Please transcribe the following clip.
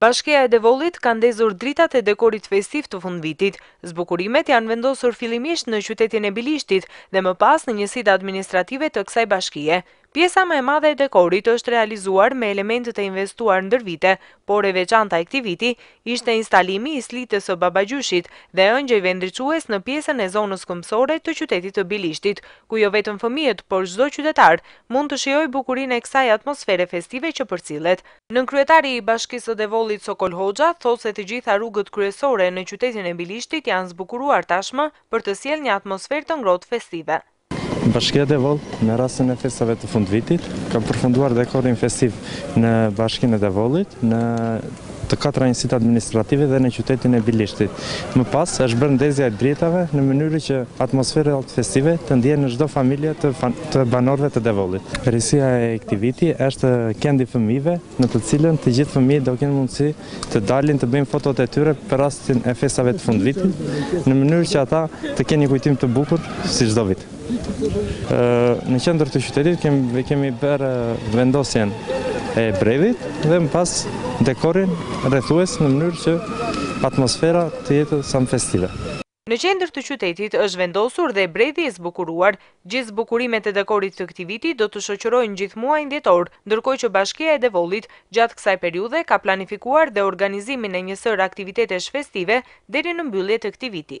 Bashkia e Devollit ka ndezur dritat e dekorit festiv të fundvitit. Zbukurimet janë vendosur fillimisht në qytetin e Bilishtit dhe më pas në njësitë administrative të kësaj bashkie. Pjesa më e madhe e dekorit është realizuar me elementet e investuar ndër vite, por e veçanta e këtij viti ishte instalimi i slitës së Babagjyshit dhe ëngjëjve ndriçues në pjesën e zonës këmbësore të qytetit të Bilishtit, ku jo vetëm fëmijët, por çdo qytetar mund të shijojë bukurinë e kësaj atmosfere festive që përcillet. Nënkryetari i Bashkisë së Devollit Sokol Hoxha thotë se të gjitha rrugët kryesore në qytetin e Bilishtit janë zbukuruar tashmë për të sjellë një atmosferë të ngrohtë festive. Bashkia Devoll me rastin e festave të fundvitit ka përfunduar dekorin festiv në Bashkinë e Devollit, në të katra njësitë administrative dhe në qytetin e Bilishtit. Më pas është bërë ndezja e dritave në mënyrë që atmosfera festive të ndjehet në çdo familje të banorëve të Devollit. Risia e këtij viti është këndi i fëmijëve, në të cilën të gjithë fëmijët do kenë mundësi të dalin të bëjnë fotot e tyre për rastin e festave të fundvitit, në mënyrë që ata të kenë një kujtim të bukur si çdo vit. Në qendër të qytetit kemi bërë vendosjen e bredhit dhe më pas dekorin rrethues në mënyrë që atmosfera të jetë sa më festive. Në qendër të qytetit është vendosur dhe bredhi i zbukuruar. Gjithë zbukurimet e dekorit të këtij viti do të shoqërojnë gjithë muajin dhjetor, ndërkohë që Bashkia e Devollit gjatë kësaj periudhe ka planifikuar dhe organizimin e një sërë aktivitetesh festive deri në mbyllje të këtij viti.